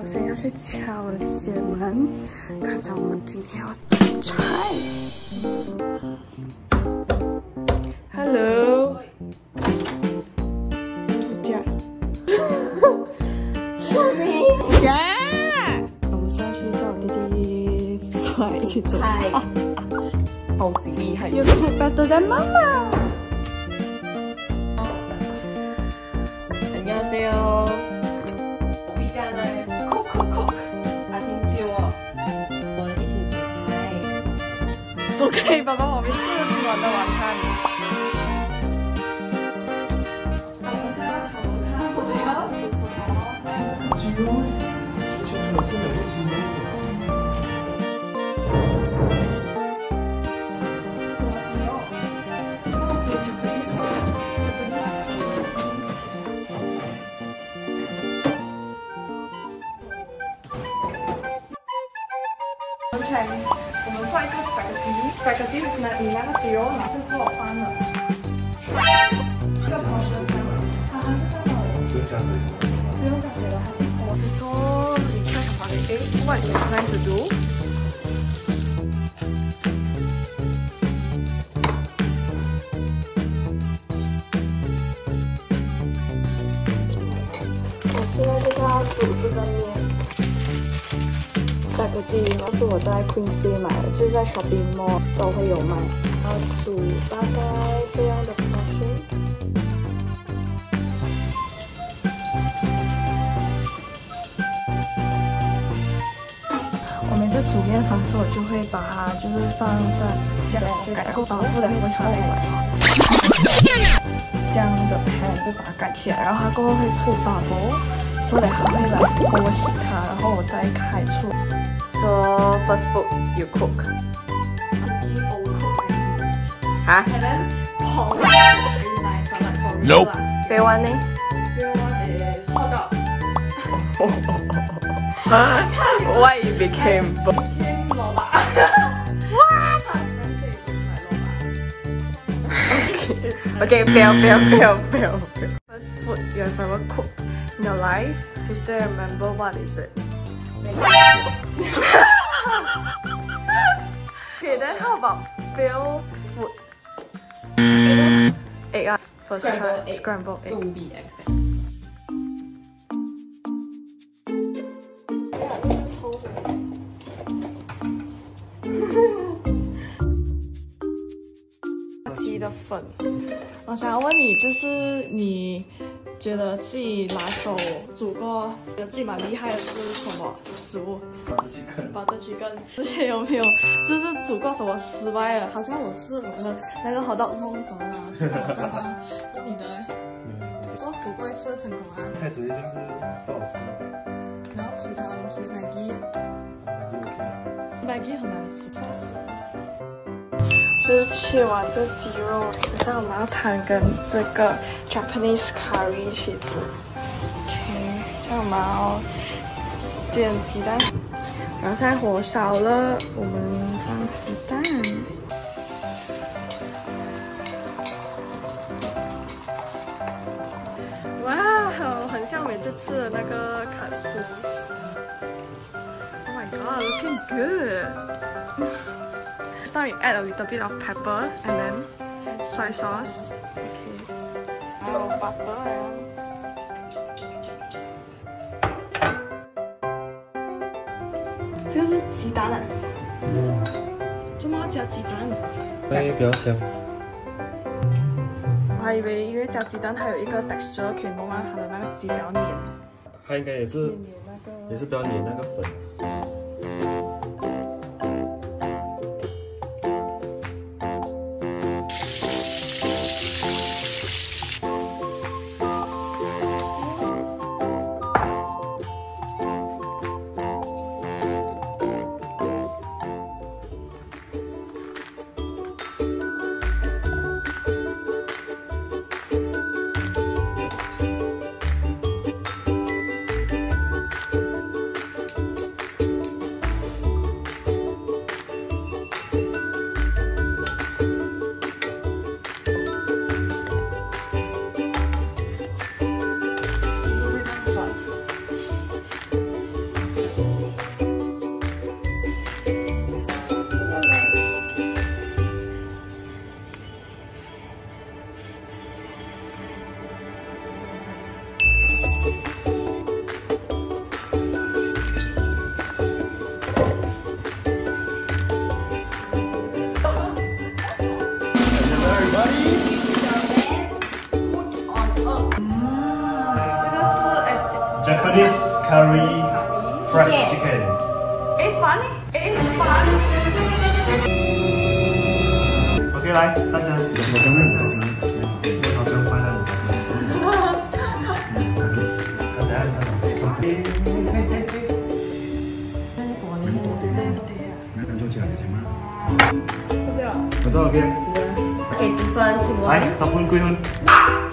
我现在要去敲我的姐姐门，看着我们今天要煮菜。Hello，出家。呀！我们现在去叫我弟弟出来一起做菜，超级厉害。有 cook better than mama。 안녕하세요. 菜。煮给爸爸妈咪吃今晚的晚餐。我们现在考看我们要煮什么？鸡肉，之前可是没有鸡肉的。什么鸡肉？那只有 Japanese Japanese。刚才我们做一个 spaghetti，spaghetti 那你那个鸡肉马上做饭了。这个同学看了，他还是在那里。不用加水什么的吗？不用加水了，还是我你说你在什么的？诶，what you plan to do？我现在就是要煮这个面。这个地方是我在 Queensway 买的，就是在 Shopping Mall 都会有卖。然后煮大概这样的方式。我每次煮面方式，我就会把它就是放在这样就盖后保护的会出来。这样的 pan 就把它盖起来，然后它过后会出 bubble，所以它会来 overheat 它，然后我再开出。So first food you cook. Huh? And then pork is nice. Like for Fail one eh? Fail one is hot dog. Why it became? It became okay, fail, fail, fail, fail, fail. First food you have ever cooked in your life, you still remember what is it? 我想要問你，就是你。觉得自己拿手煮过，觉得自己蛮厉害的是什么食物？把鸡啃。把这几个之前有没有就是煮过什么失败了？好像我是我的那个好到弄着了，是什么状况？那你的说煮过一次成功啊，一开始就是不好吃，然后其他东西，Maggie 还 OK。Maggie 很难煮，是切完这鸡肉，等下我们要掺跟这个 Japanese curry 一起煮。OK，现在我们要煎鸡蛋，然后现在火烧了，我们放鸡蛋。哇，很像每次吃的那个卡苏。Oh my god, looking good. Now we add a little bit of pepper and then soy sauce. Okay. 这个是鸡蛋啊？怎么要加鸡蛋？会比较香。我还以为因为加鸡蛋，它有一个 texture 可以弄让它的那个鸡比较黏，它应该也是黏黏那个。也是比较黏那个粉。Japanese curry, curry. fried yeah. chicken. It's funny. It's funny. Okay, 감사합니 다. 에지펀 친.